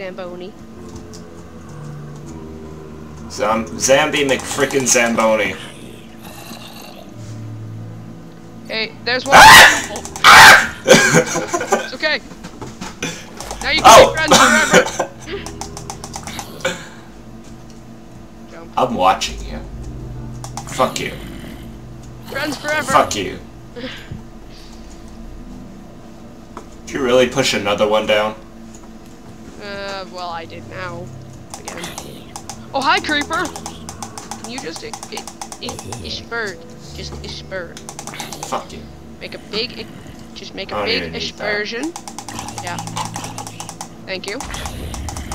Zamboni. Zam Zambi McFrickin' Zamboni. Hey, there's one. Ah! Ah! Ah! it's okay. Now you can Oh! be friends forever. I'm watching you. Fuck you. Friends forever. Fuck you. Did you really push another one down? Uh, well, I did now. Again. Oh, hi, creeper. Can you just it it it expert? Just expert. Fuck you. Make a big, just make a big even need that. explosion. Yeah. Thank you.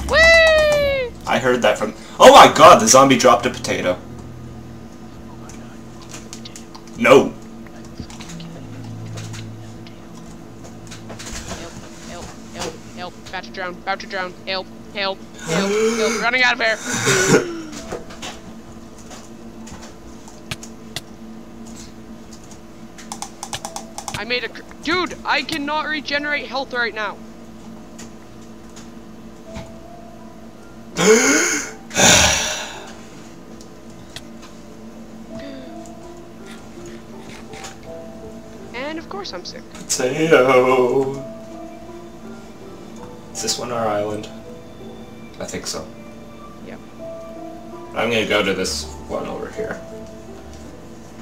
Whee! I heard that from. Oh my god, the zombie dropped a potato. No. Help! Help! Help! Help! About to drown! About to drown! Help! Help! Help! Help! Running out of air. I made a. Dude, I cannot regenerate health right now. And of course I'm sick. Potato. Is this one our island? I think so. Yep. I'm gonna go to this one over here.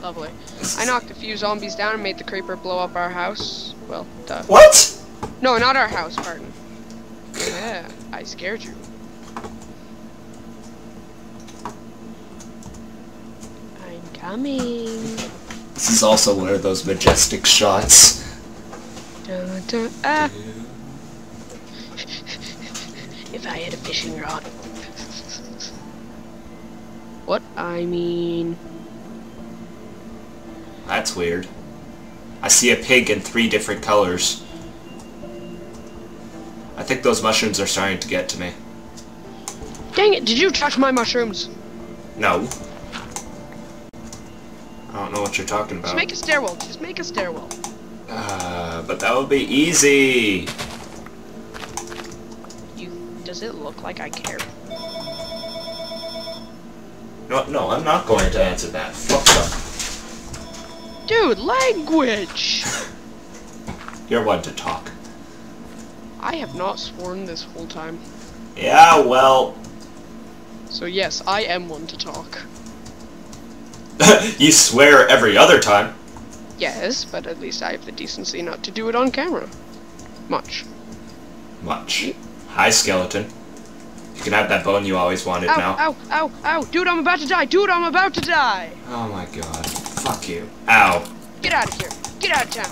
Lovely. I knocked a few zombies down and made the creeper blow up our house. Well, duh. What? No, not our house, pardon. Yeah, I scared you. I'm coming. This is also one of those majestic shots. Dun, dun, ah. If I had a fishing rod. what? I mean... That's weird. I see a pig in three different colors. I think those mushrooms are starting to get to me. Dang it, did you touch my mushrooms? No. I don't know what you're talking about. Just make a stairwell. Just make a stairwell. Uh, but that would be easy. Does it look like I care? No, no, I'm not going to answer that. Fuck up. Dude, language! You're one to talk. I have not sworn this whole time. Yeah, well, So yes, I am one to talk. you swear every other time. Yes, but at least I have the decency not to do it on camera. Much. Much. Hi, skeleton. You can have that bone you always wanted Ow, now. ow, ow, ow! Dude, I'm about to die! Dude, I'm about to die! Oh my god. Fuck you. Ow. Get out of here! Get out of town!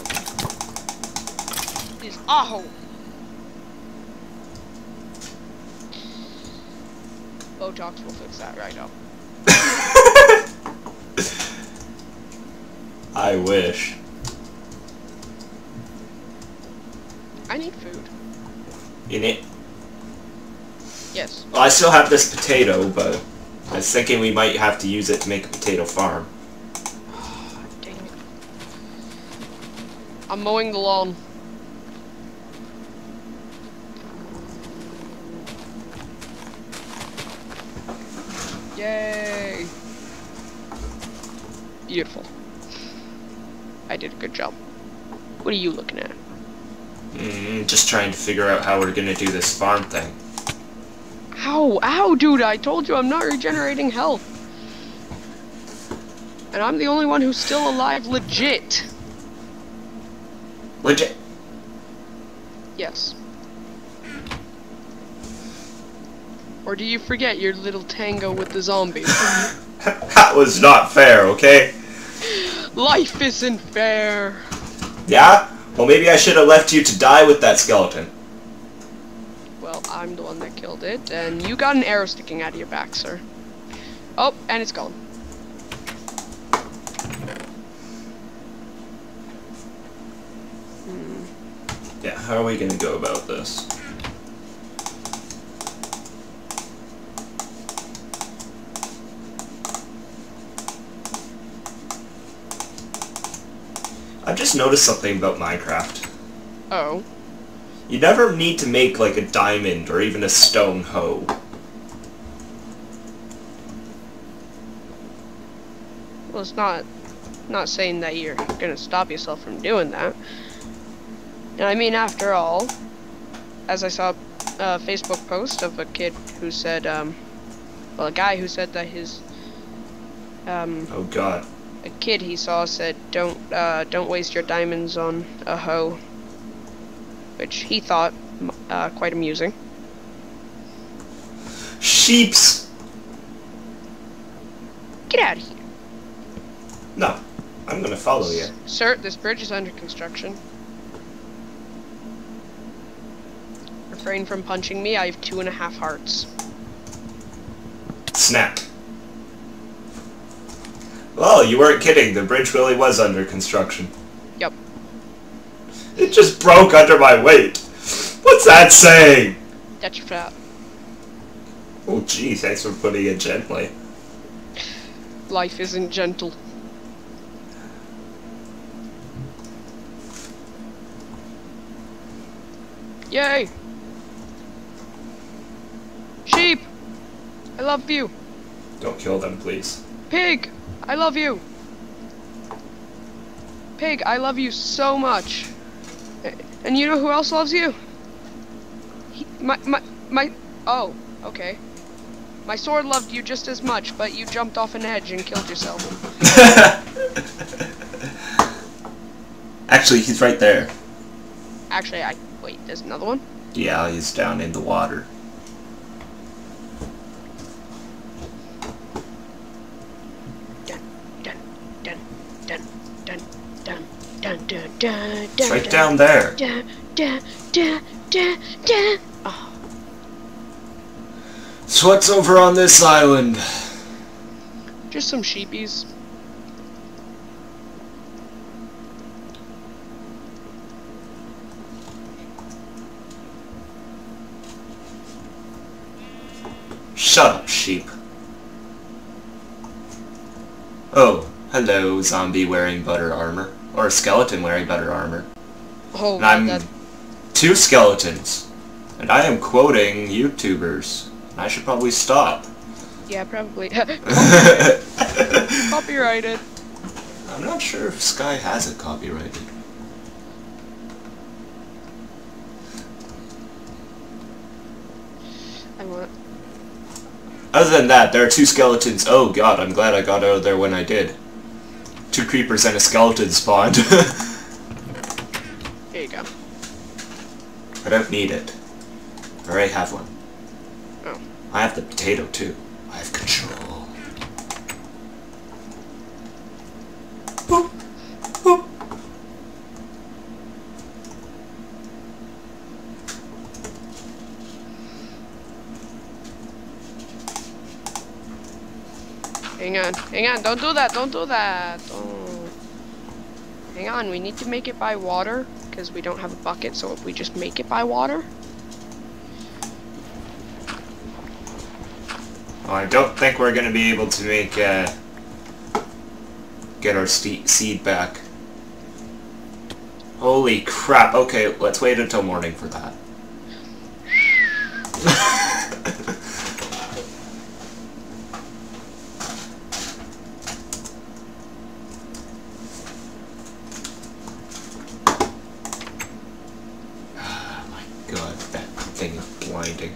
It is aho! Botox will fix that right up. I wish. I need food. You need. Yes. Well, I still have this potato, but I was thinking we might have to use it to make a potato farm. Dang it. I'm mowing the lawn. Yay! Beautiful. I did a good job. What are you looking at? Mm, just trying to figure out how we're gonna do this farm thing. Ow! Ow, dude! I told you I'm not regenerating health! And I'm the only one who's still alive legit! Legit. Yes. Or do you forget your little tango with the zombies? that was not fair, okay? Life isn't fair! Yeah? Well, maybe I should have left you to die with that skeleton. I'm the one that killed it, and you got an arrow sticking out of your back, sir. Oh, and it's gone. Hmm. Yeah, how are we gonna go about this? I've just noticed something about Minecraft. Oh. You never need to make like a diamond or even a stone hoe. Well, it's not not saying that you're gonna stop yourself from doing that. And I mean, after all, as I saw a Facebook post of a kid who said, um, well, a guy who said that his, um, Oh god. a kid he saw said, "Don't, uh, don't waste your diamonds on a hoe," which he thought uh, quite amusing. Sheeps! Get out of here, No. I'm gonna follow you. sir. This bridge is under construction. Refrain from punching me. I have two and a half hearts. Snap. Well, you weren't kidding. The bridge really was under construction. It just broke under my weight. What's that saying? That's your fat. Oh gee, thanks for putting it gently. Life isn't gentle. Yay! Sheep! I love you. Don't kill them, please. Pig! I love you. Pig, I love you so much. And you know who else loves you? He, my, my, my, oh, okay. My sword loved you just as much, but you jumped off an edge and killed yourself. Actually, he's right there. Actually, I, wait, there's another one? Yeah, he's down in the water. It's right dun, down there. Oh, So what's over on this island? just some sheepies. Shut up, sheep. Oh, hello, zombie wearing butter armor. Or a skeleton wearing better armor. Oh, And I'm two skeletons. And I am quoting YouTubers. I should probably stop. yeah, probably. Copyrighted. I'm not sure if Sky has it copyrighted. I want. Other than that, there are two skeletons. Oh god, I'm glad I got out of there when I did. Two creepers and a skeleton spawned. there you go. I don't need it. I already have one. Oh. I have the potato too. I have control. Boop. Boop. Hang on, hang on, don't do that, don't do that. Hang on, we need to make it by water, because we don't have a bucket, so if we just make it by water. I don't think we're gonna be able to make, uh, get our seed back. Holy crap, okay, let's wait until morning for that. Oh my god, that thing is blinding.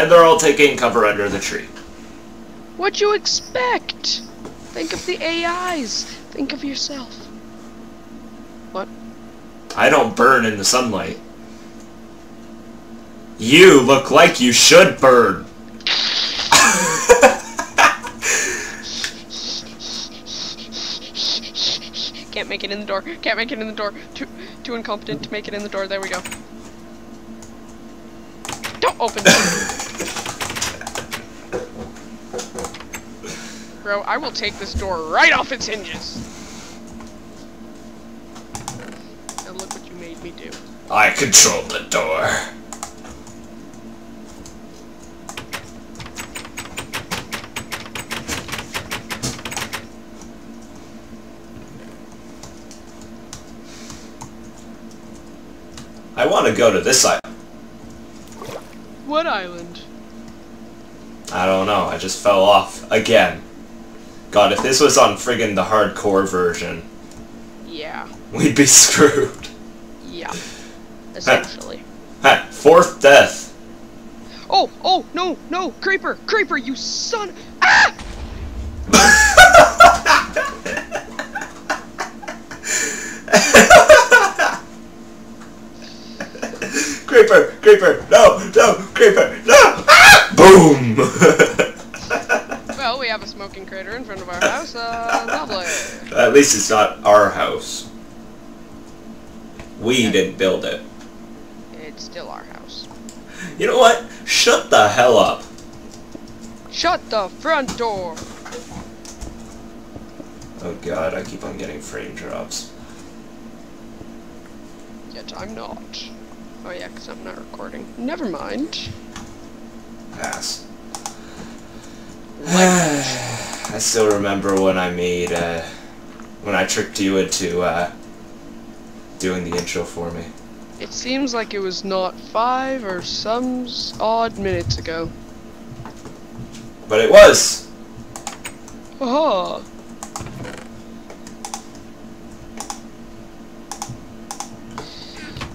And they're all taking cover under the tree. What'd you expect? Think of the AIs. Think of yourself. What? I don't burn in the sunlight. You look like you should burn. Can't make it in the door. Can't make it in the door. Too, too incompetent to make it in the door. There we go. Don't open Bro, I will take this door right off its hinges. And look what you made me do. I control the door. I want to go to this side. What island? I don't know. I just fell off again. God, if this was on friggin' the hardcore version, Yeah. we'd be screwed. Yeah. Essentially. Hey, fourth death. oh, oh, no, no, creeper, creeper, you son. Ah! creeper, creeper, no, no, creeper, no! Ah! Boom! Well, we have a smoking crater in front of our house. Uh, lovely. At least it's not our house. We didn't build it. It's still our house. You know what? Shut the hell up. Shut the front door. Oh god, I keep on getting frame drops. Yet I'm not. Oh yeah, because I'm not recording. Never mind. Pass. I still remember when I made, uh, when I tricked you into, uh, doing the intro for me. It seems like it was not five or some odd minutes ago. But it was! Oh.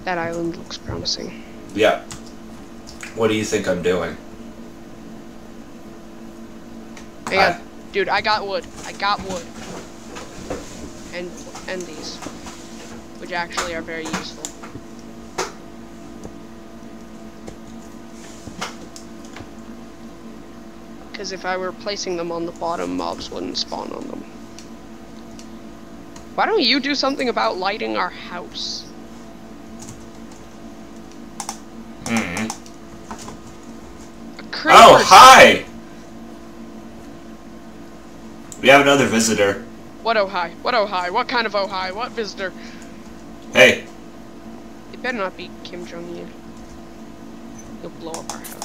That island looks promising. Yeah. What do you think I'm doing? On. Dude, I got wood. I got wood. And and these. Which actually are very useful. Because if I were placing them on the bottom, mobs wouldn't spawn on them. Why don't you do something about lighting our house? Hmm. Oh, hi! We have another visitor. What oh hi? What oh hi? What kind of oh hi? What visitor? Hey, It better not be Kim Jong Un. He'll blow up our house.